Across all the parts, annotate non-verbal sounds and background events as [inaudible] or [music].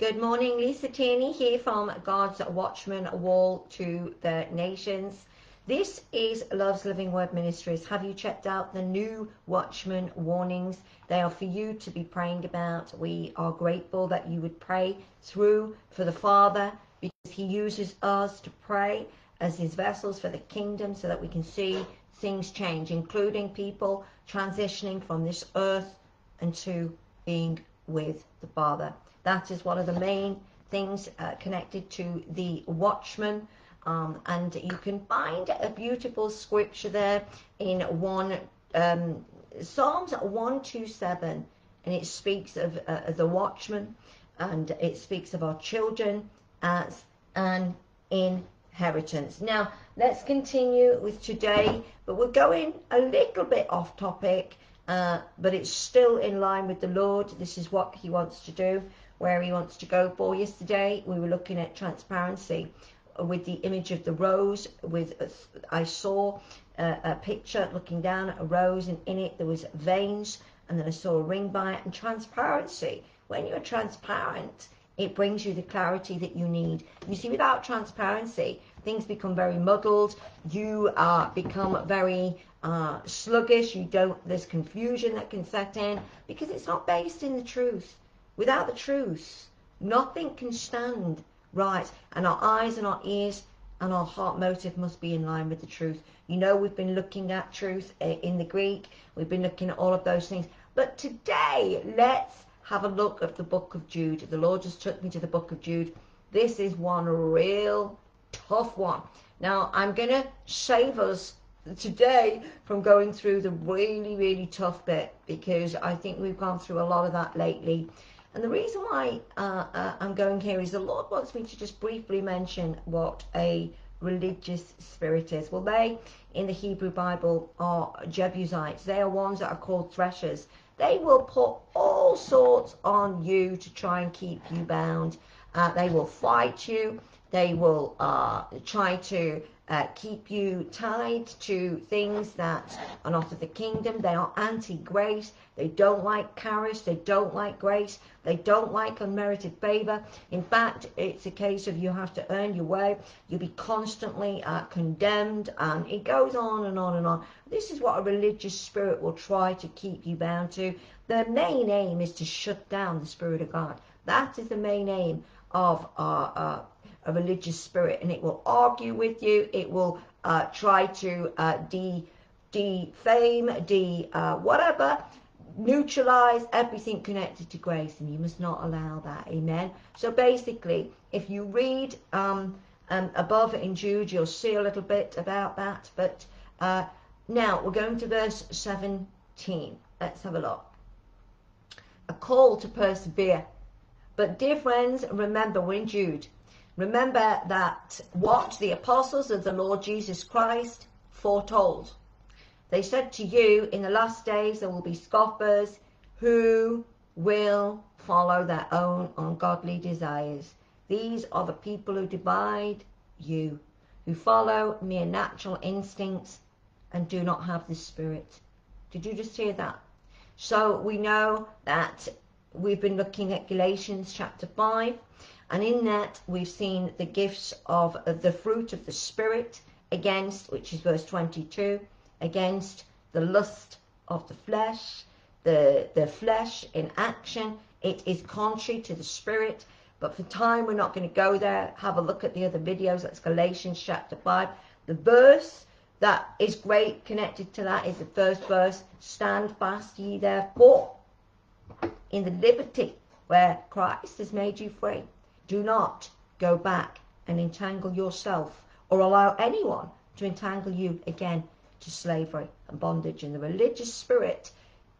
Good morning, Lisa Tierney here from God's Watchman Wall to the Nations. This is Love's Living Word Ministries. Have you checked out the new Watchman warnings? They are for you to be praying about. We are grateful that you would pray through for the Father because He uses us to pray as His vessels for the kingdom so that we can see things change, including people transitioning from this earth into being with the Father. That is one of the main things uh, connected to the Watchman um, and you can find a beautiful scripture there in one um, Psalms 127 and it speaks of uh, the watchman and it speaks of our children as an inheritance. Now let's continue with today but we're going a little bit off topic uh, but it's still in line with the Lord. This is what he wants to do where he wants to go for yesterday. We were looking at transparency with the image of the rose with I saw a, a, picture looking down at a rose and in it there was veins and then I saw a ring by it. And transparency when you're transparent it brings you the clarity that you need. You see without transparency things become very muddled. You uh, become very uh, sluggish. You don't there's confusion that can set in because it's not based in the truth without the truth nothing can stand right and our eyes and our ears and our heart motive must be in line with the truth. You know we've been looking at truth eh, in the Greek. We've been looking at all of those things. But today let's have a look at the book of Jude. The Lord just took me to the book of Jude. This is one real tough one. Now I'm gonna save us today from going through the really really tough bit because I think we've gone through a lot of that lately and the reason why uh, uh, I'm going here is the Lord wants me to just briefly mention what a religious spirit is. Well, they, in the Hebrew Bible, are Jebusites. They are ones that are called threshers. They will put all sorts on you to try and keep you bound. Uh, they will fight you. They will uh, try to uh, keep you tied to things that are not of the kingdom. They are anti-grace. They don't like charis. They don't like grace. They don't like unmerited favor. In fact, it's a case of you have to earn your way. You'll be constantly uh, condemned and it goes on and on and on. This is what a religious spirit will try to keep you bound to. Their main aim is to shut down the Spirit of God. That is the main aim of our uh, a religious spirit and it will argue with you. It will uh, try to uh, de defame de uh, whatever. Neutralize everything connected to grace and you must not allow that. Amen. So basically if you read um, um, above in Jude you'll see a little bit about that but uh, now we're going to verse 17 let's have a look. A call to persevere. But dear friends remember we're in Jude Remember that what the apostles of the Lord Jesus Christ foretold. They said to you, in the last days there will be scoffers who will follow their own ungodly desires. These are the people who divide you, who follow mere natural instincts and do not have the Spirit. Did you just hear that? So we know that we've been looking at Galatians chapter 5 and in that, we've seen the gifts of the fruit of the Spirit against, which is verse 22, against the lust of the flesh, the, the flesh in action. It is contrary to the Spirit. But for time, we're not going to go there. Have a look at the other videos. That's Galatians chapter 5. The verse that is great connected to that is the first verse. Stand fast ye therefore in the liberty where Christ has made you free. Do not go back and entangle yourself or allow anyone to entangle you again to slavery and bondage. And the religious spirit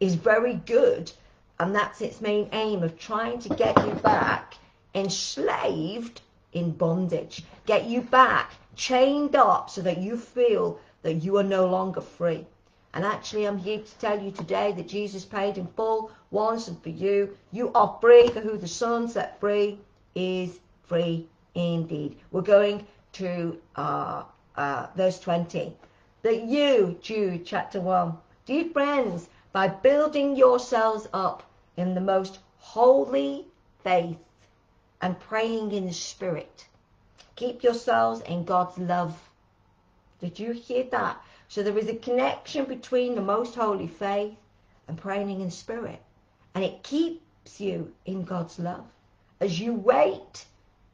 is very good and that's its main aim of trying to get you back enslaved in bondage. Get you back chained up so that you feel that you are no longer free. And actually, I'm here to tell you today that Jesus paid in full once and for you. You are free for who the Son set free is free indeed. We're going to uh, uh, verse 20. That you, Jude chapter 1, dear friends, by building yourselves up in the most holy faith and praying in the Spirit. Keep yourselves in God's love. Did you hear that? So there is a connection between the most holy faith and praying in the Spirit. And it keeps you in God's love as you wait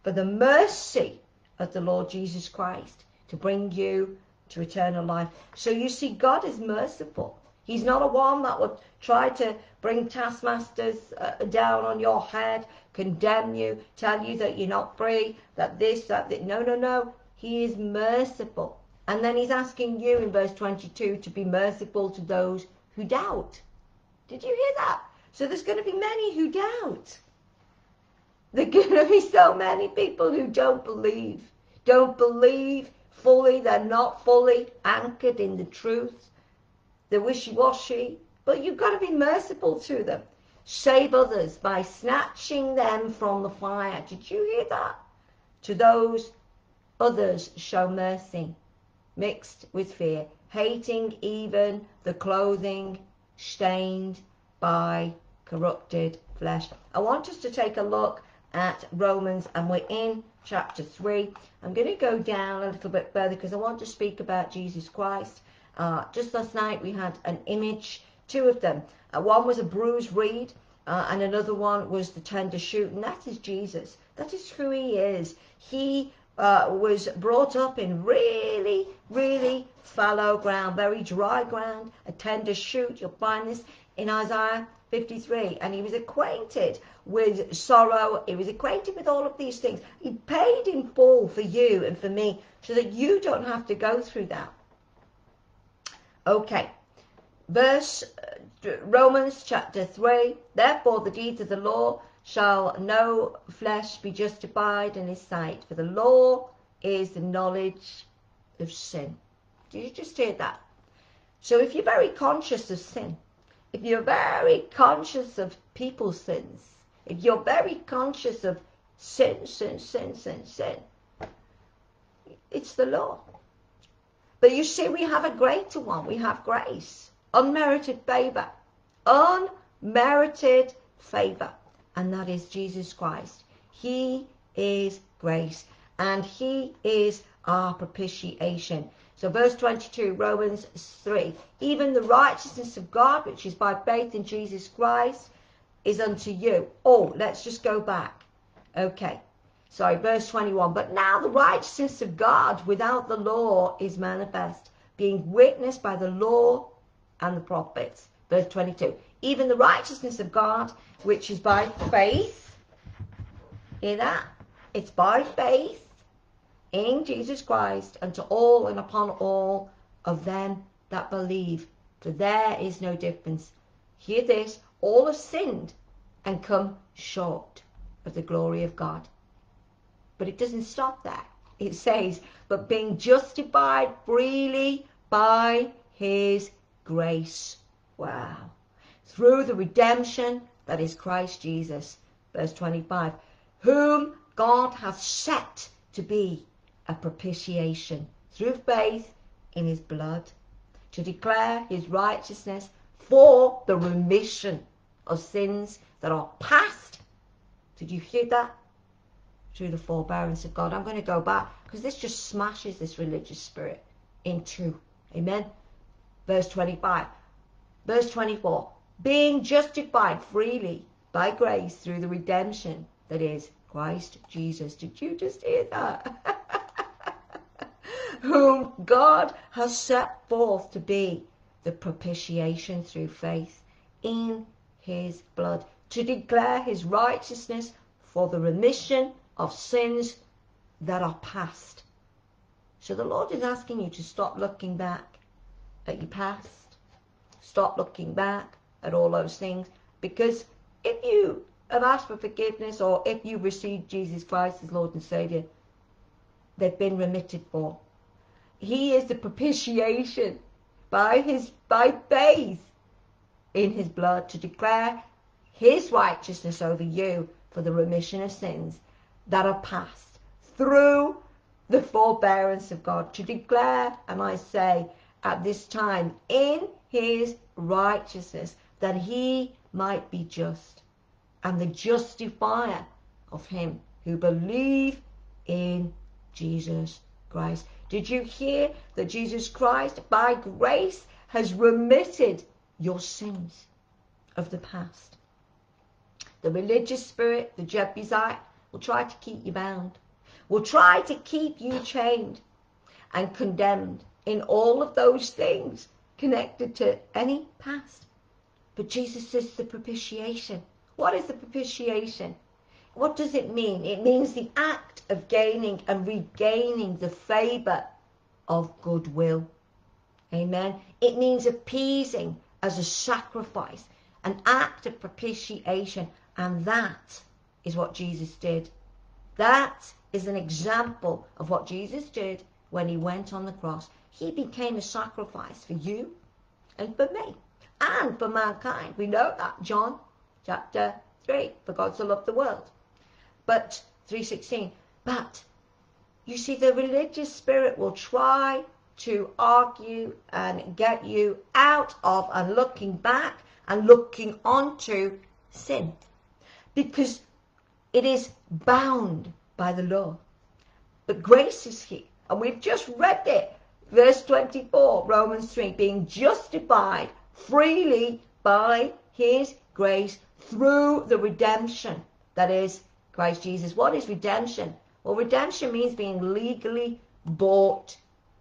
for the mercy of the Lord Jesus Christ to bring you to eternal life. So you see, God is merciful. He's not a one that would try to bring taskmasters uh, down on your head, condemn you, tell you that you're not free, that this, that, that. No, no, no. He is merciful. And then he's asking you in verse 22 to be merciful to those who doubt. Did you hear that? So there's going to be many who doubt. There are going to be so many people who don't believe. Don't believe fully. They're not fully anchored in the truth. They're wishy-washy. But you've got to be merciful to them. Save others by snatching them from the fire. Did you hear that? To those others show mercy, mixed with fear, hating even the clothing stained by corrupted flesh. I want us to take a look at Romans and we're in chapter 3. I'm going to go down a little bit further because I want to speak about Jesus Christ. Uh, just last night we had an image, two of them. Uh, one was a bruised reed uh, and another one was the tender shoot and that is Jesus. That is who he is. He uh, was brought up in really, really fallow ground, very dry ground, a tender shoot. You'll find this in Isaiah 53 and he was acquainted with sorrow he was acquainted with all of these things. He paid in full for you and for me so that you don't have to go through that. Okay. Verse uh, Romans chapter 3 therefore the deeds of the law shall no flesh be justified in his sight for the law is the knowledge of sin. Did you just hear that? So if you're very conscious of sin if you're very conscious of people's sins, you're very conscious of sin, sin, sin, sin, sin, it's the law. But you see, we have a greater one. We have grace, unmerited favor, unmerited favor, and that is Jesus Christ. He is grace, and he is our propitiation. So verse 22, Romans 3, even the righteousness of God, which is by faith in Jesus Christ, is unto you. Oh, let's just go back. Okay. Sorry, verse 21. But now the righteousness of God without the law is manifest, being witnessed by the law and the prophets. Verse 22. Even the righteousness of God, which is by faith. Hear that? It's by faith in Jesus Christ unto all and upon all of them that believe. For there is no difference. Hear this, all have sinned and come short of the glory of God. But it doesn't stop there. It says, but being justified freely by his grace. Wow. Through the redemption that is Christ Jesus. Verse 25. Whom God hath set to be a propitiation through faith in his blood to declare his righteousness for the remission of sins that are past. Did you hear that? Through the forbearance of God. I'm going to go back because this just smashes this religious spirit in two. Amen. Verse 25. Verse 24. Being justified freely by grace through the redemption that is Christ Jesus. Did you just hear that? [laughs] whom God has set forth to be the propitiation through faith in his blood, to declare his righteousness for the remission of sins that are past. So the Lord is asking you to stop looking back at your past, stop looking back at all those things, because if you have asked for forgiveness or if you received Jesus Christ as Lord and Saviour, they've been remitted for. He is the propitiation by his by faith in his blood to declare his righteousness over you for the remission of sins that are past through the forbearance of God to declare and I say at this time in his righteousness that he might be just and the justifier of him who believe in Jesus Christ. Did you hear that Jesus Christ, by grace, has remitted your sins of the past? The religious spirit, the Jebusite, will try to keep you bound, will try to keep you chained and condemned in all of those things connected to any past. But Jesus is the propitiation. What is the propitiation? What does it mean? It means the act of gaining and regaining the favor of goodwill. Amen. It means appeasing as a sacrifice, an act of propitiation. And that is what Jesus did. That is an example of what Jesus did when he went on the cross. He became a sacrifice for you and for me and for mankind. We know that, John chapter 3, for God so loved the world. But 3.16, but you see the religious spirit will try to argue and get you out of and looking back and looking onto sin because it is bound by the law. But grace is here. And we've just read it. Verse 24, Romans 3, being justified freely by his grace through the redemption that is Christ Jesus. What is redemption? Well, redemption means being legally bought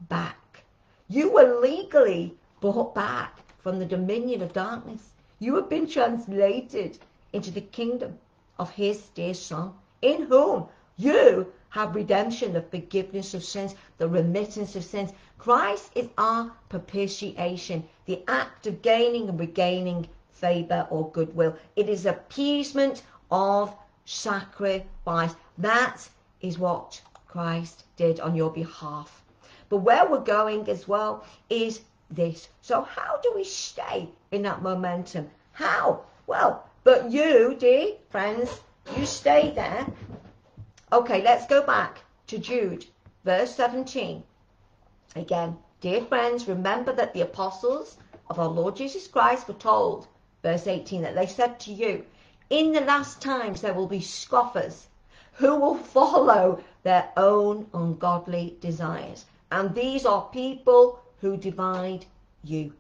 back. You were legally bought back from the dominion of darkness. You have been translated into the kingdom of his dear son, in whom you have redemption, the forgiveness of sins, the remittance of sins. Christ is our propitiation, the act of gaining and regaining favor or goodwill. It is appeasement of sacrifice. That is what Christ did on your behalf. But where we're going as well is this. So how do we stay in that momentum? How? Well, but you, dear friends, you stay there Okay, let's go back to Jude, verse 17. Again, dear friends, remember that the apostles of our Lord Jesus Christ were told, verse 18, that they said to you, in the last times there will be scoffers who will [laughs] follow their own ungodly desires. And these are people who divide you,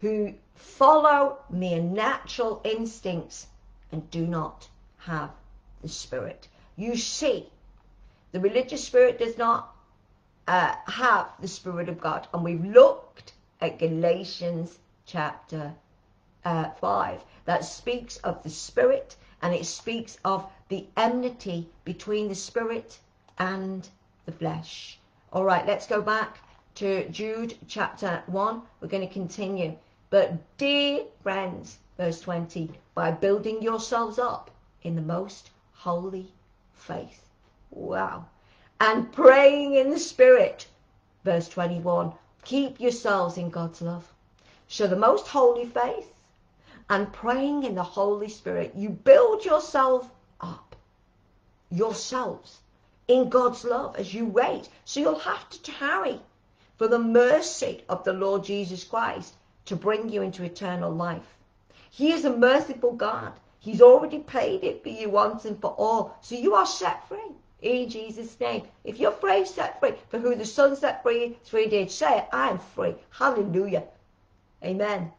who follow mere natural instincts and do not have the Spirit. You see, the religious spirit does not uh, have the Spirit of God. And we've looked at Galatians chapter uh, 5 that speaks of the Spirit and it speaks of the enmity between the Spirit and the flesh. All right, let's go back to Jude chapter 1. We're going to continue. But dear friends, verse 20, by building yourselves up in the most holy faith. Wow. And praying in the Spirit. Verse 21. Keep yourselves in God's love. Show the most holy faith and praying in the Holy Spirit. You build yourself up. Yourselves in God's love as you wait. So you'll have to tarry for the mercy of the Lord Jesus Christ to bring you into eternal life. He is a merciful God. He's already paid it for you once and for all. So you are set free in Jesus' name. If you're free, set free. For who the Son set free free indeed. Say I am free. Hallelujah. Amen.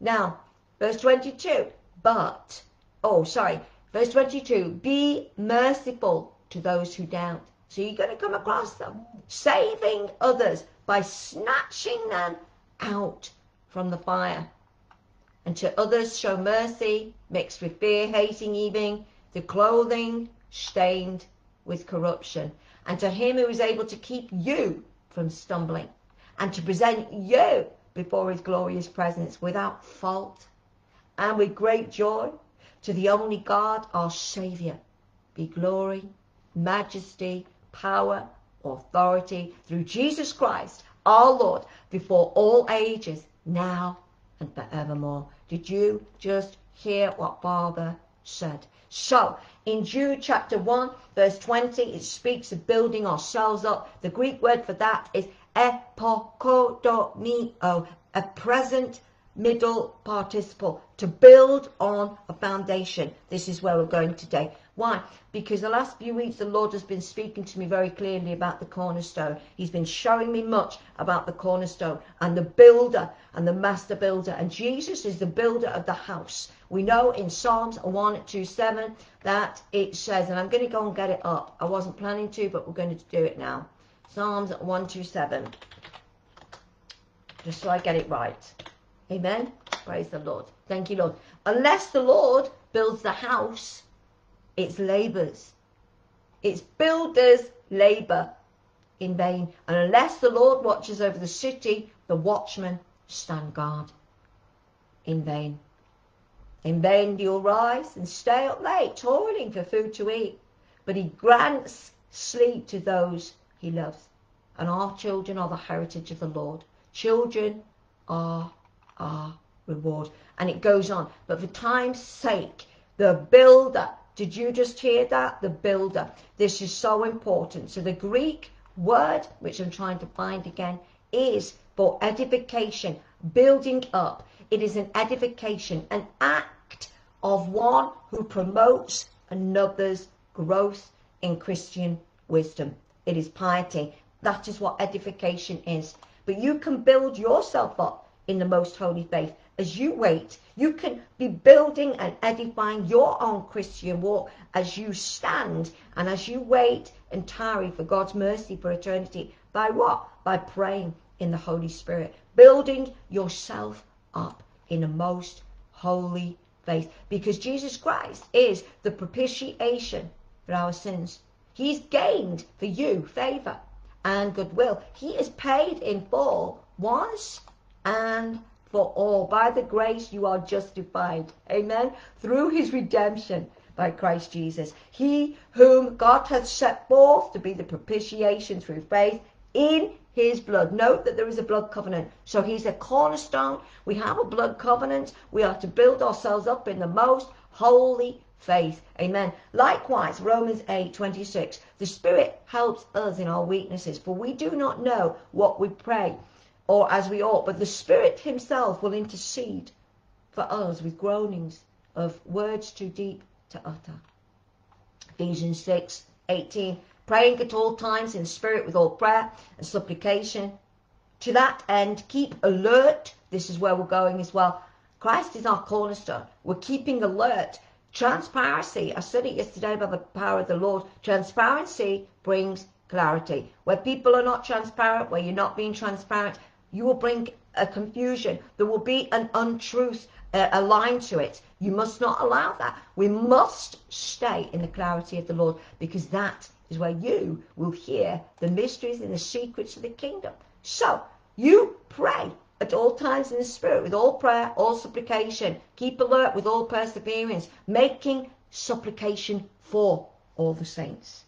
Now, verse 22. But, oh, sorry. Verse 22. Be merciful to those who doubt. So you're going to come across them. Saving others by snatching them out from the fire and to others show mercy, mixed with fear, hating even the clothing stained with corruption. And to him who is able to keep you from stumbling and to present you before his glorious presence without fault and with great joy to the only God, our Saviour, be glory, majesty, power, authority through Jesus Christ, our Lord, before all ages, now and forevermore. Did you just hear what Father said? So, in Jude chapter 1, verse 20, it speaks of building ourselves up. The Greek word for that is epokodomio, a present middle participle, to build on a foundation. This is where we're going today. Why? Because the last few weeks the Lord has been speaking to me very clearly about the cornerstone. He's been showing me much about the cornerstone and the builder and the master builder. And Jesus is the builder of the house. We know in Psalms 127 that it says, and I'm going to go and get it up. I wasn't planning to, but we're going to do it now. Psalms 127. Just so I get it right. Amen. Praise the Lord. Thank you, Lord. Unless the Lord builds the house, it's labours. It's builders' labour in vain. And unless the Lord watches over the city, the watchmen stand guard in vain. In vain do you rise and stay up late, toiling for food to eat. But he grants sleep to those he loves. And our children are the heritage of the Lord. Children are our reward. And it goes on. But for time's sake, the builder, did you just hear that? The builder. This is so important. So the Greek word, which I'm trying to find again, is for edification, building up. It is an edification, an act of one who promotes another's growth in Christian wisdom. It is piety. That is what edification is. But you can build yourself up in the most holy faith as you wait, you can be building and edifying your own Christian walk as you stand and as you wait and tarry for God's mercy for eternity. By what? By praying in the Holy Spirit, building yourself up in the most holy faith. Because Jesus Christ is the propitiation for our sins. He's gained for you favor and goodwill. He is paid in full once and for all. By the grace you are justified. Amen. Through his redemption by Christ Jesus. He whom God hath set forth to be the propitiation through faith in his blood. Note that there is a blood covenant. So he's a cornerstone. We have a blood covenant. We are to build ourselves up in the most holy faith. Amen. Likewise, Romans 8, 26. The Spirit helps us in our weaknesses, for we do not know what we pray or as we ought, but the Spirit himself will intercede for us with groanings of words too deep to utter. Ephesians 6, 18, praying at all times in spirit with all prayer and supplication. To that end, keep alert. This is where we're going as well. Christ is our cornerstone. We're keeping alert. Transparency, I said it yesterday by the power of the Lord. Transparency brings clarity. Where people are not transparent, where you're not being transparent, you will bring a confusion. There will be an untruth uh, aligned to it. You must not allow that. We must stay in the clarity of the Lord because that is where you will hear the mysteries and the secrets of the kingdom. So you pray at all times in the spirit with all prayer, all supplication. Keep alert with all perseverance, making supplication for all the saints.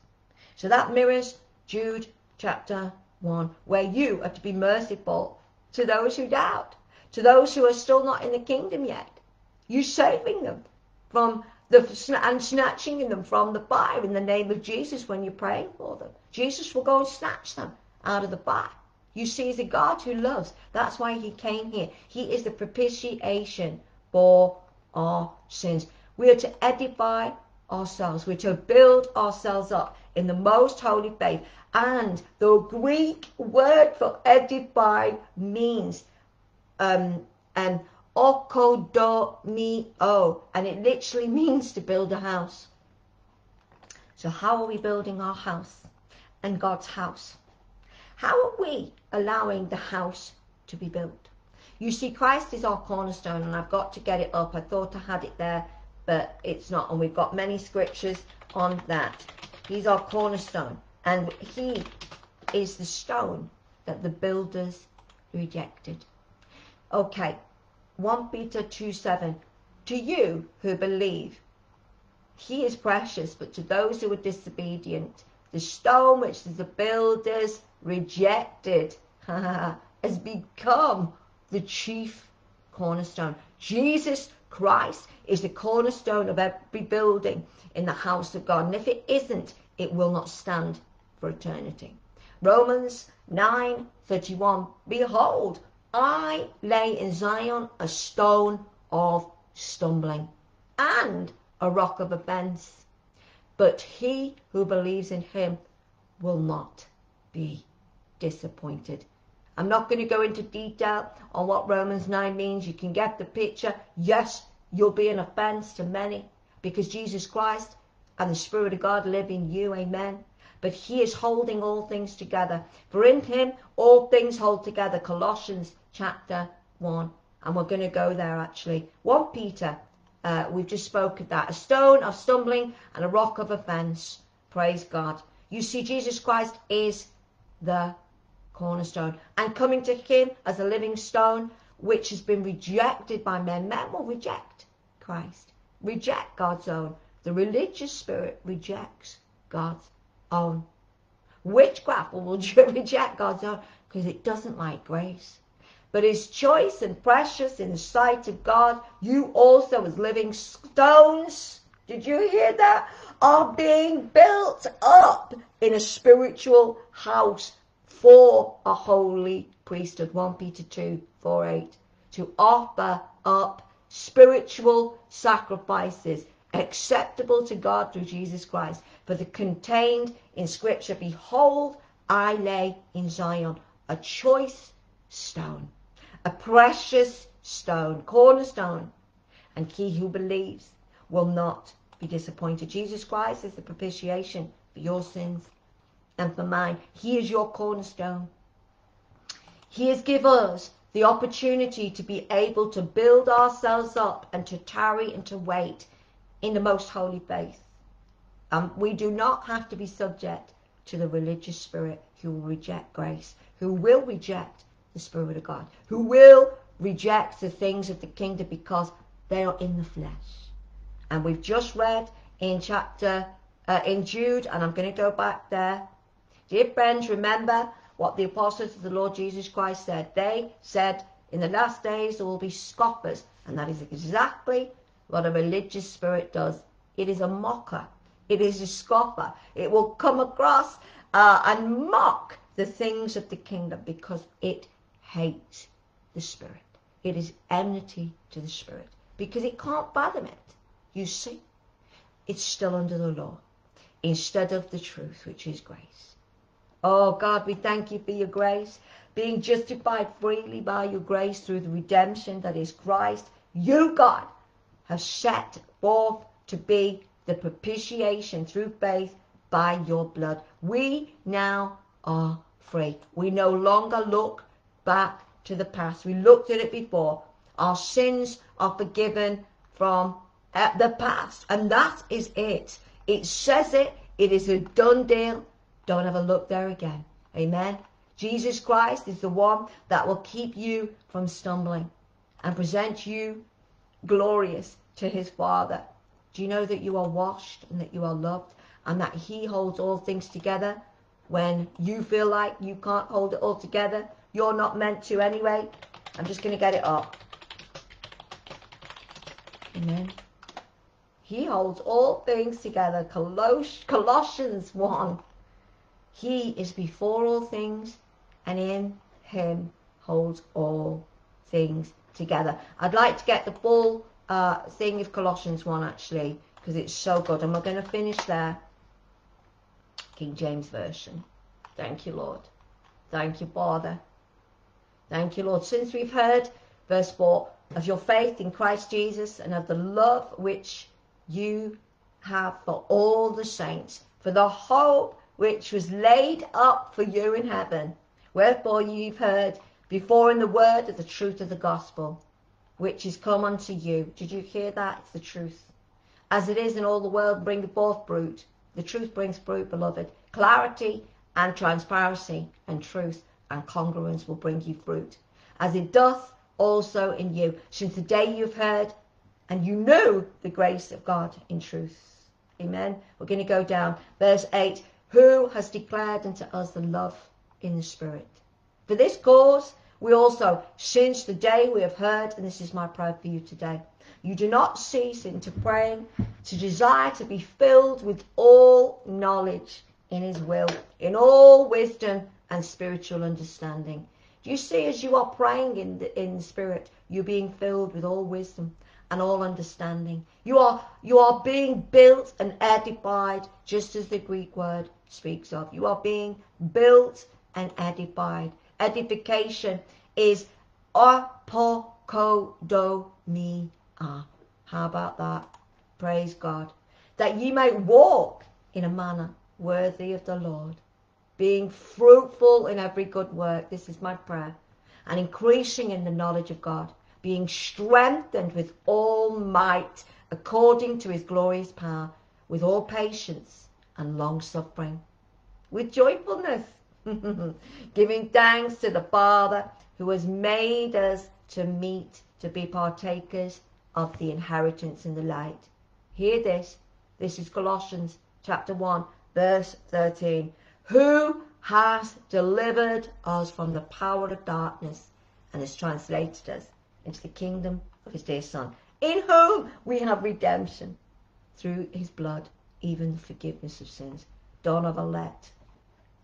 So that mirrors Jude chapter 1, where you are to be merciful to those who doubt, to those who are still not in the kingdom yet. You saving them from the and snatching them from the fire in the name of Jesus when you're praying for them. Jesus will go and snatch them out of the fire. You see, he's a God who loves. That's why he came here. He is the propitiation for our sins. We are to edify ourselves. We're to build ourselves up in the most holy faith. And the Greek word for edify means um, an oikodomio, and it literally [laughs] means to build a house. So how are we building our house and God's house? How are we allowing the house to be built? You see, Christ is our cornerstone, and I've got to get it up. I thought I had it there, but it's not. And we've got many scriptures on that. He's our cornerstone. And he is the stone that the builders rejected. Okay, 1 Peter 2 7. To you who believe, he is precious, but to those who are disobedient, the stone which the builders rejected [laughs] has become the chief cornerstone. Jesus Christ is the cornerstone of every building in the house of God. And if it isn't, it will not stand for eternity. Romans 9:31 Behold, I lay in Zion a stone of stumbling and a rock of offense, but he who believes in him will not be disappointed. I'm not going to go into detail on what Romans 9 means. You can get the picture. Yes, you'll be an offense to many because Jesus Christ and the Spirit of God live in you. Amen. But he is holding all things together. For in him all things hold together. Colossians chapter 1. And we're going to go there actually. 1 Peter, uh, we've just spoken of that. A stone of stumbling and a rock of offense. Praise God. You see, Jesus Christ is the cornerstone. And coming to him as a living stone, which has been rejected by men. Men will reject Christ, reject God's own. The religious spirit rejects God's own. Witchcraft will [laughs] reject God's own because it doesn't like grace. But is choice and precious in the sight of God. You also, as living stones, did you hear that? Are being built up in a spiritual house for a holy priesthood. 1 Peter 2, 4, 8. To offer up spiritual sacrifices acceptable to God through Jesus Christ. For the contained in Scripture, Behold, I lay in Zion a choice stone, a precious stone, cornerstone, and he who believes will not be disappointed. Jesus Christ is the propitiation for your sins and for mine. He is your cornerstone. He has given us the opportunity to be able to build ourselves up and to tarry and to wait in the most holy faith. Um, we do not have to be subject to the religious spirit who will reject grace, who will reject the Spirit of God, who will reject the things of the kingdom because they are in the flesh. And we've just read in chapter, uh, in Jude, and I'm going to go back there. Dear friends, remember what the apostles of the Lord Jesus Christ said. They said, in the last days there will be scoffers. And that is exactly what a religious spirit does. It is a mocker. It is a scoffer. It will come across uh, and mock the things of the kingdom because it hates the spirit. It is enmity to the spirit because it can't fathom it. You see, it's still under the law instead of the truth, which is grace. Oh God, we thank you for your grace, being justified freely by your grace through the redemption that is Christ. You, God, have set forth to be the propitiation through faith by your blood. We now are free. We no longer look back to the past. We looked at it before. Our sins are forgiven from uh, the past. And that is it. It says it. It is a done deal. Don't ever look there again. Amen. Jesus Christ is the one that will keep you from stumbling and present you glorious to his Father. Do you know that you are washed and that you are loved and that he holds all things together when you feel like you can't hold it all together? You're not meant to anyway. I'm just going to get it up. Amen. He holds all things together. Colossians 1. He is before all things and in him holds all things together. I'd like to get the full uh, thing of Colossians 1 actually, because it's so good. And we're going to finish there. King James Version. Thank you, Lord. Thank you, Father. Thank you, Lord. Since we've heard, verse 4, of your faith in Christ Jesus and of the love which you have for all the saints, for the hope which was laid up for you in heaven. Wherefore you've heard before in the word of the truth of the gospel, which is come unto you. Did you hear that? It's the truth. As it is in all the world, bring forth fruit. The truth brings fruit, beloved. Clarity and transparency and truth and congruence will bring you fruit. As it doth also in you, since the day you've heard and you know the grace of God in truth. Amen. We're going to go down. Verse 8. Who has declared unto us the love in the Spirit? For this cause we also, since the day we have heard, and this is my prayer for you today, you do not cease into praying to desire to be filled with all knowledge in his will, in all wisdom and spiritual understanding. Do you see as you are praying in the, in the spirit, you're being filled with all wisdom and all understanding. You are, you are being built and edified, just as the Greek word speaks of. You are being built and edified. Edification is apokodomia. How about that? Praise God. That ye may walk in a manner worthy of the Lord, being fruitful in every good work. This is my prayer. And increasing in the knowledge of God being strengthened with all might according to his glorious power, with all patience and long suffering, with joyfulness, [laughs] giving thanks to the Father who has made us to meet, to be partakers of the inheritance in the light. Hear this. This is Colossians chapter 1, verse 13. Who has delivered us from the power of darkness and has translated us into the kingdom of his dear Son, in whom we have redemption through his blood, even the forgiveness of sins. Don't ever let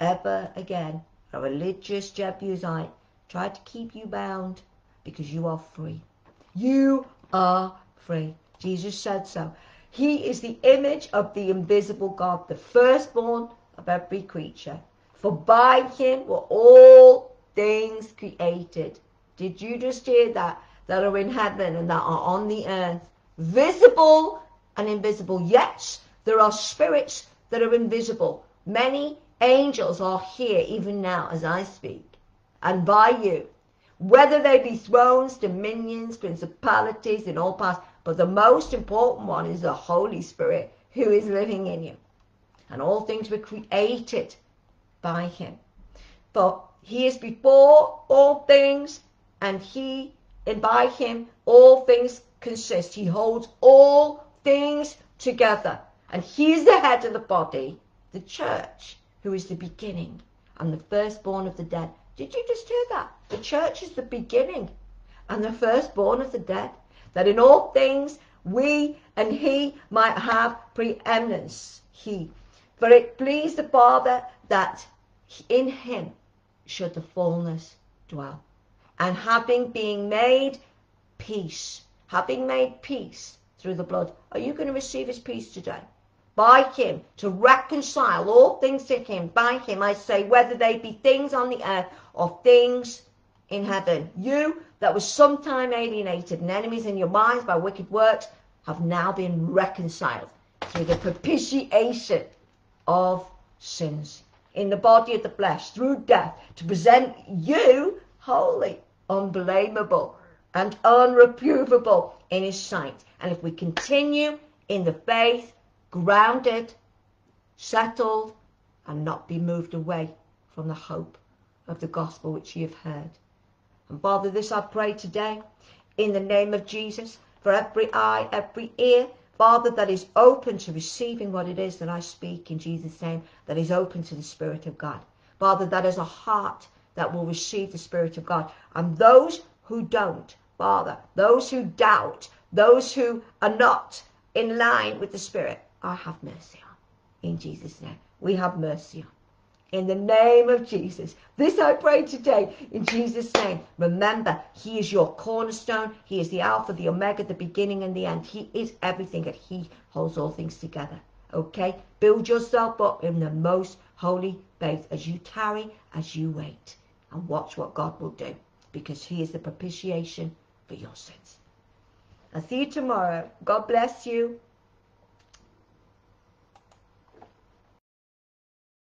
ever again a religious Jebusite try to keep you bound because you are free. You are free. Jesus said so. He is the image of the invisible God, the firstborn of every creature. For by him were all things created. Did you just hear that? that are in heaven and that are on the earth, visible and invisible. Yes, there are spirits that are invisible. Many angels are here even now as I speak, and by you, whether they be thrones, dominions, principalities in all parts. But the most important one is the Holy Spirit who is living in you. And all things were created by him. For he is before all things, and he and by him all things consist. He holds all things together. And he is the head of the body, the church, who is the beginning and the firstborn of the dead. Did you just hear that? The church is the beginning and the firstborn of the dead. That in all things we and he might have preeminence. He. For it pleased the Father that in him should the fullness dwell and having been made peace, having made peace through the blood, are you going to receive his peace today? By him, to reconcile all things to him, by him, I say, whether they be things on the earth or things in heaven. You that was sometime alienated and enemies in your minds by wicked works have now been reconciled through the propitiation of sins in the body of the flesh through death to present you holy unblameable and unreprovable in his sight. And if we continue in the faith, grounded, settled, and not be moved away from the hope of the gospel which you have heard. And Father, this I pray today in the name of Jesus for every eye, every ear, Father, that is open to receiving what it is that I speak in Jesus' name, that is open to the Spirit of God. Father, that is a heart that will receive the Spirit of God. And those who don't, Father, those who doubt, those who are not in line with the Spirit, I have mercy on. In Jesus' name, we have mercy on. In the name of Jesus. This I pray today in Jesus' name. Remember, He is your cornerstone. He is the Alpha, the Omega, the beginning and the end. He is everything and He holds all things together. Okay? Build yourself up in the most holy faith as you tarry, as you wait and watch what God will do because he is the propitiation for your sins. I'll see you tomorrow. God bless you.